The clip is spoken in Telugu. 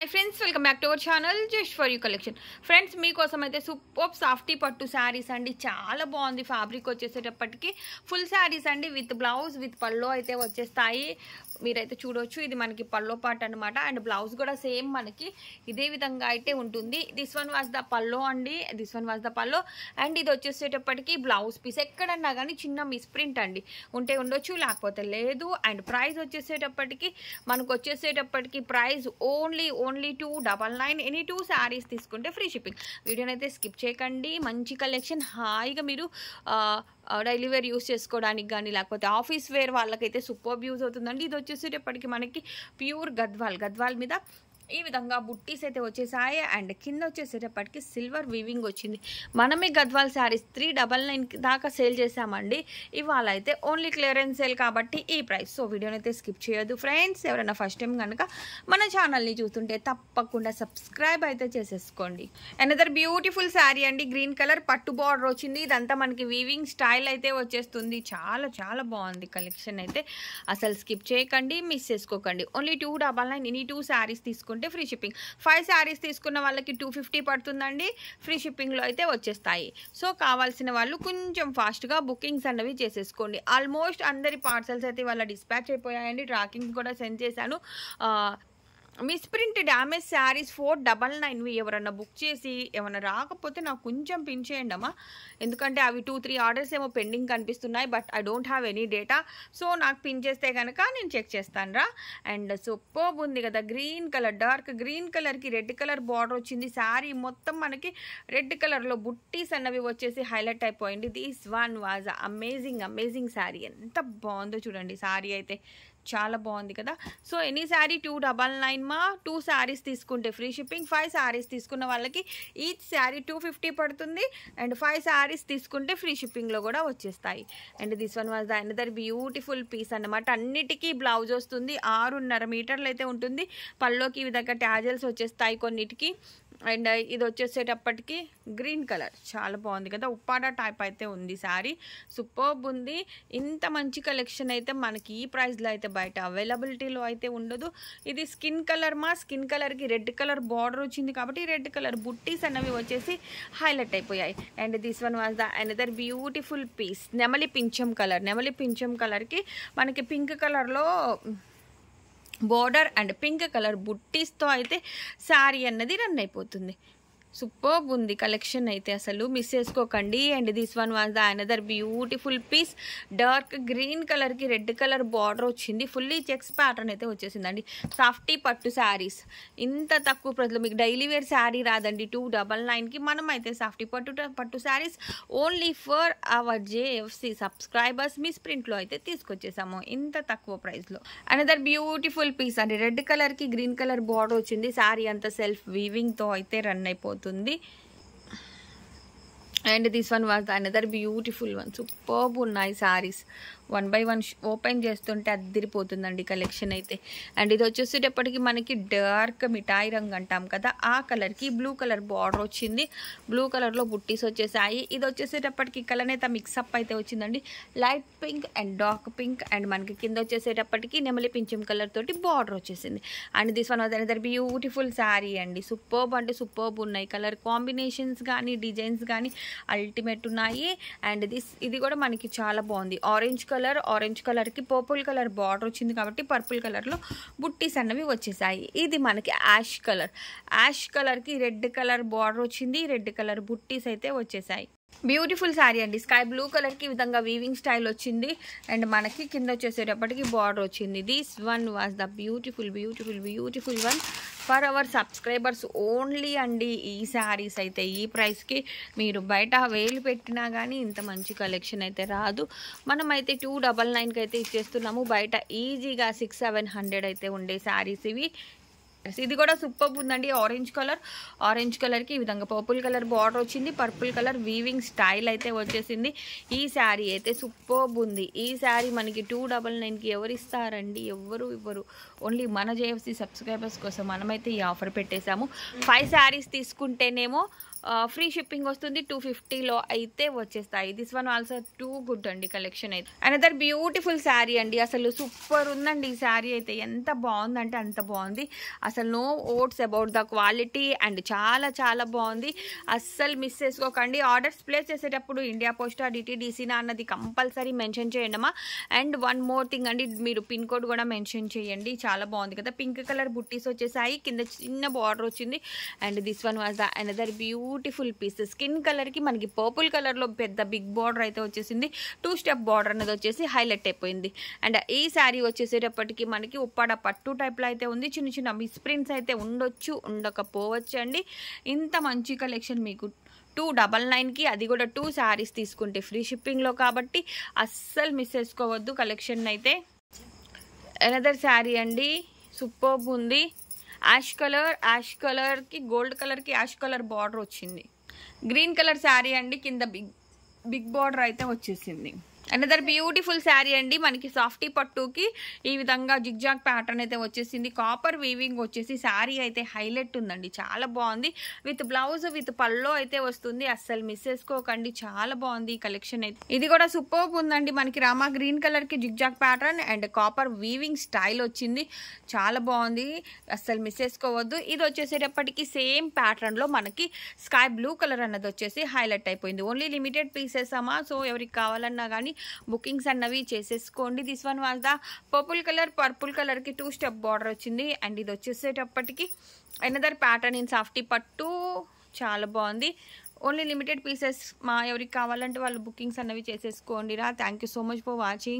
Friends welcome back to our channel just for you collection friends మీకోసం అయితే సూపర్ సాఫ్టీ పట్టు శారీస్ అండి. చాలా బాగుంది ఫ్యాబ్రిక్ వచ్చేసేటప్పటికి. ఫుల్ శారీస్ అండి విత్ బ్లౌజ్ విత్ పల్లో అయితే వచ్చేస్తాయి. మీరైతే చూడొచ్చు. ఇది మనకి పల్లో పార్ట్ అనమాట అండ్ బ్లౌజ్ కూడా సేమ్ మనకి ఇదే విధంగా అయితే ఉంటుంది. This one was the pallu అండి. This one was the pallu and ఇది వచ్చేసేటప్పటికి బ్లౌజ్ పీస్ ఎక్కడన్నా కానీ చిన్న మిస్ప్రింట్ అండి. ఉంటే ఉండొచ్చు లేకపోతే లేదు. అండ్ ప్రైస్ వచ్చేసేటప్పటికి మనకు వచ్చేసేటప్పటికి price only only two double nine any two saris తీసుకుంటే ఫ్రీ షిప్పింగ్ వీడియోనైతే అయితే స్కిప్ చేయకండి. మంచి కలెక్షన్ హాయిగా మీరు డైలీ వేర్ యూస్ చేసుకోవడానికి కానీ లేకపోతే ఆఫీస్ వేర్ వాళ్ళకైతే సూపర్ యూజ్ అవుతుందండి. ఇది వచ్చేసేటప్పటికి మనకి ప్యూర్ గద్వాల్. గద్వాల్ మీద ఈ విధంగా బుట్టీస్ అయితే వచ్చేసాయి అండ్ కింద వచ్చేసేటప్పటికి సిల్వర్ వీవింగ్ వచ్చింది. మనమే Gadwal saris three double nine దాకా సేల్ చేసామండి ఇవాళ అయితే ఓన్లీ క్లియరెన్స్ సేల్ కాబట్టి ఈ ప్రైస్. సో వీడియోని అయితే స్కిప్ చేయొద్దు ఫ్రెండ్స్. ఎవరైనా ఫస్ట్ టైం కనుక మన ఛానల్ని చూస్తుంటే తప్పకుండా సబ్స్క్రైబ్ అయితే చేసేసుకోండి. అనదర్ బ్యూటిఫుల్ శారీ అండి. గ్రీన్ కలర్ పట్టు బార్డర్ వచ్చింది. ఇదంతా మనకి వీవింగ్ స్టైల్ అయితే వచ్చేస్తుంది. చాలా చాలా బాగుంది కలెక్షన్ అయితే. అసలు స్కిప్ చేయకండి మిస్ చేసుకోకండి. ఓన్లీ టూ డబల్ నైన్ ఇన్ని టూ శారీస్ తీసుకుంటే ఫ్రీ షిప్పింగ్. ఫైవ్ శారీస్ తీసుకున్న వాళ్ళకి టూ ఫిఫ్టీ పడుతుందండి. ఫ్రీ షిప్పింగ్లో అయితే వచ్చేస్తాయి. సో కావాల్సిన వాళ్ళు కొంచెం ఫాస్ట్గా బుకింగ్స్ అన్నవి చేసేసుకోండి. ఆల్మోస్ట్ అందరి పార్సల్స్ అయితే వాళ్ళ డిస్పాచ్ అయిపోయాయండి. ట్రాకింగ్ కూడా సెండ్ చేశాను. Misprint damage saris four double నైన్వి ఎవరన్నా బుక్ చేసి ఏమన్నా రాకపోతే నాకు కొంచెం పిన్ చేయండి అమ్మా. ఎందుకంటే అవి టూ త్రీ ఆర్డర్స్ ఏమో పెండింగ్ కనిపిస్తున్నాయి but I don't have any data. So నాకు పిన్ చేస్తే కనుక నేను చెక్ చేస్తాను రా. అండ్ సూపర్ ఉంది కదా గ్రీన్ కలర్ డార్క్ గ్రీన్ కలర్కి రెడ్ కలర్ బార్డర్ వచ్చింది. శారీ మొత్తం మనకి రెడ్ కలర్లో బుట్టీస్ అన్నవి వచ్చేసి హైలైట్ అయిపోయింది. This one was amazing amazing sari. ఎంత బాగుందో చూడండి శారీ అయితే. చాలా బాగుంది కదా. So any sari? Two double nine మా? టూ శారీస్ తీసుకుంటే ఫ్రీ షిప్పింగ్. ఫైవ్ శారీస్ తీసుకున్న వాళ్ళకి ఈచ్ శారీ టూ ఫిఫ్టీ పడుతుంది. అండ్ ఫైవ్ శారీస్ తీసుకుంటే ఫ్రీ షిప్పింగ్లో కూడా వచ్చేస్తాయి. And this one was the another beautiful piece అనమాట అన్నిటికీ బ్లౌజ్ వస్తుంది. ఆరున్నర మీటర్లు అయితే ఉంటుంది. పల్లోకి ఈ విధంగా ట్యాజల్స్ వచ్చేస్తాయి కొన్నిటికి. అండ్ ఇది వచ్చేసేటప్పటికి గ్రీన్ కలర్. చాలా బాగుంది కదా. ఉప్పాడ టైప్ అయితే ఉంది శారీ. సూపర్బ్ ఉంది. ఇంత మంచి కలెక్షన్ అయితే మనకి ఈ ప్రైస్లో అయితే బయట అవైలబిలిటీలో అయితే ఉండదు. ఇది స్కిన్ కలర్ మా. స్కిన్ కలర్కి రెడ్ కలర్ బార్డర్ వచ్చింది కాబట్టి రెడ్ కలర్ బుట్టీస్ అన్నవి వచ్చేసి హైలైట్ అయిపోయాయి. And this one was the another beautiful piece నెమలి పింఛం కలర్ నెమలి పింఛం కలర్కి మనకి పింక్ కలర్లో బోర్డర్ అండ్ పింక్ కలర్ బుట్టీస్తో అయితే శారీ అన్నది రన్ అయిపోతుంది. సూపర్బ్ ఉంది కలెక్షన్ అయితే అసలు. మిస్ చేసుకోకండి. And this one was the another beautiful piece dark green కలర్కి రెడ్ కలర్ బార్డర్ వచ్చింది. ఫుల్లీ చెక్స్ ప్యాటర్న్ అయితే వచ్చేసిందండి. సాఫ్టీ పట్టు శారీస్ ఇంత తక్కువ ప్రజలు మీకు డైలీ వేర్ శారీ రాదండి. టూ డబల్ నైన్కి మనం అయితే సాఫ్టీ పట్టు పట్టు saris only for our JFC subscribers miss ప్రింట్లో అయితే తీసుకొచ్చేసాము. ఇంత తక్కువ ప్రైస్లో అనదర్ బ్యూటిఫుల్ పీస్ అండి. రెడ్ కలర్కి గ్రీన్ కలర్ బార్డర్ వచ్చింది. శారీ అంతా సెల్ఫ్ వీవింగ్తో అయితే రన్ అయిపోతుంది. అవుతుంది and this one was another beautiful one superb ఉన్నాయి saris one by one open చేస్తుంటే అద్దరిపోతుందండి కలెక్షన్ అయితే. అండ్ ఇది వచ్చేసేటప్పటికి మనకి డార్క్ మిఠాయి రంగు అంటాం కదా ఆ కలర్కి బ్లూ కలర్ బార్డర్ వచ్చింది. బ్లూ కలర్లో బుట్టీస్ వచ్చేసాయి. ఇది వచ్చేసేటప్పటికి కలనేత మిక్సప్ అయితే వచ్చిందండి. Light pink and dark pink and మనకి కింద వచ్చేసేటప్పటికి నెమలి పింఛం కలర్ తోటి బార్డర్ వచ్చేసింది. And this one was another beautiful sari అండి. సూపర్బ్ అంటే సూపర్బ్ ఉన్నాయి. కలర్ కాంబినేషన్స్ కానీ డిజైన్స్ కానీ అల్టిమేట్ ఉన్నాయి. అండ్ దిస్ ఇది కూడా మనకి చాలా బాగుంది. ఆరెంజ్ కలర్ కలర్ ఆరెంజ్ కలర్కి పర్పుల్ కలర్ బార్డర్ వచ్చింది కాబట్టి పర్పుల్ కలర్లో బుట్టీస్ అన్నవి వచ్చేసాయి. ఇది మనకి యాష్ కలర్ యాష్ కలర్కి రెడ్ కలర్ బార్డర్ వచ్చింది రెడ్ కలర్ బుట్టీస్ అయితే వచ్చేసాయి. బ్యూటిఫుల్ శారీ అండి. స్కై బ్లూ కలర్కి కి విధంగా వీవింగ్ స్టైల్ వచ్చింది. అండ్ మనకి కింద వచ్చేసేటప్పటికి బార్డర్ వచ్చింది. This one was the beautiful beautiful beautiful one for our subscribers only అండి ఈ శారీస్ అయితే. ఈ ప్రైస్కి మీరు బయట వేలు పెట్టినా కానీ ఇంత మంచి కలెక్షన్ అయితే రాదు. మనమైతే టూ డబల్ నైన్కి అయితే ఇచ్చేస్తున్నాము. బయట ఈజీగా సిక్స్ సెవెన్ హండ్రెడ్ అయితే ఉండే శారీస్ ఇవి. ఇది కూడా సూపర్ ఉందండి. ఆరెంజ్ కలర్ ఆరెంజ్ కలర్కి ఈ విధంగా పర్పుల్ కలర్ బార్డర్ వచ్చింది. పర్పుల్ కలర్ వీవింగ్ స్టైల్ అయితే వచ్చేసింది. ఈ శారీ అయితే సూపర్ ఉంది. ఈ శారీ మనకి టూ డబల్ నైన్కి ఎవరు ఇస్తారండి? ఎవరు ఇవ్వరు? ఓన్లీ మన జేఎఫ్సి సబ్స్క్రైబర్స్ కోసం మనమైతే ఈ ఆఫర్ పెట్టేశాము. ఫైవ్ శారీస్ తీసుకుంటేనేమో ఫ్రీ షిప్పింగ్ వస్తుంది. టూ ఫిఫ్టీలో అయితే వచ్చేస్తాయి. This one also too good అండి కలెక్షన్ అయితే. అనదర్ బ్యూటిఫుల్ శారీ అండి. అసలు సూపర్ ఉందండి ఈ శారీ అయితే. ఎంత బాగుందంటే అంత బాగుంది. అసలు no doubts about the quality and చాలా చాలా బాగుంది. అస్సలు మిస్ చేసుకోకండి. ఆర్డర్స్ ప్లేస్ చేసేటప్పుడు ఇండియా పోస్ట్ డిటీడీసీనా అన్నది కంపల్సరీ మెన్షన్ చేయండమ్మా అండ్ వన్ మోర్ థింగ్ అండి మీరు పిన్ కోడ్ కూడా మెన్షన్ చేయండి. చాలా బాగుంది కదా. పింక్ కలర్ బుట్టీస్ వచ్చేసాయి. కింద చిన్న బార్డర్ వచ్చింది. And this one was the another బ్యూ beautiful piece skin కలర్కి మనకి పర్పుల్ కలర్లో పెద్ద బిగ్ బార్డర్ అయితే వచ్చేసింది. టూ స్టెప్ బార్డర్ అనేది వచ్చేసి హైలైట్ అయిపోయింది. అండ్ ఈ శారీ వచ్చేసేటప్పటికి మనకి ఉప్పాడ పట్టు టైప్లో అయితే ఉంది. చిన్న చిన్న మిస్ప్రింట్స్ అయితే ఉండొచ్చు ఉండకపోవచ్చు అండి ఇంత మంచి కలెక్షన్ మీకు. టూ డబల్ నైన్కి అది కూడా టూ శారీస్ తీసుకుంటే ఫ్రీ షిప్పింగ్లో కాబట్టి అస్సలు మిస్ చేసుకోవద్దు కలెక్షన్ అయితే. ఎనదర్ శారీ అండి. సూపర్బ్ ఉంది. యాష్ కలర్ యాష్ కలర్కి గోల్డ్ కలర్కి యాష్ కలర్ బార్డర్ వచ్చింది. గ్రీన్ కలర్ శారీ అండి కింద బిగ్ బిగ్ బార్డర్ అయితే వచ్చేసింది. అనదర్ బ్యూటిఫుల్ శారీ అండి. మనకి సాఫ్టీ పట్టుకి ఈ విధంగా జిగ్జాగ్ ప్యాటర్న్ అయితే వచ్చేసింది. కాపర్ వీవింగ్ వచ్చేసి శారీ అయితే హైలైట్ ఉందండి. చాలా బాగుంది. విత్ బ్లౌజ్ విత్ పల్లో అయితే వస్తుంది. అస్సలు మిస్ చేసుకోకండి. చాలా బాగుంది ఈ కలెక్షన్ అయితే. ఇది కూడా సూపర్ ఉందండి. మనకి రామా గ్రీన్ కలర్కి zigzag pattern and copper weaving style వచ్చింది. చాలా బాగుంది. అస్సలు మిస్ చేసుకోవద్దు. ఇది వచ్చేసేటప్పటికి సేమ్ ప్యాటర్న్లో మనకి స్కై బ్లూ కలర్ అన్నది వచ్చేసి హైలైట్ అయిపోయింది. ఓన్లీ లిమిటెడ్ పీసెస్ అమ్మా. సో ఎవరికి కావాలన్నా కానీ బుకింగ్స్ అన్నవి చేసేసుకోండి. This one was the purple colour purple కలర్కి టూ స్టెప్ బార్డర్ వచ్చింది. అండ్ ఇది వచ్చేసేటప్పటికి ఎనదర్ ప్యాటర్న్ ఇన్ సాఫ్టీ పట్టు. చాలా బాగుంది. ఓన్లీ లిమిటెడ్ పీసెస్ మా ఎవరికి కావాలంటే వాళ్ళు బుకింగ్స్ అన్నవి చేసేసుకోండి రా thank you so much for watching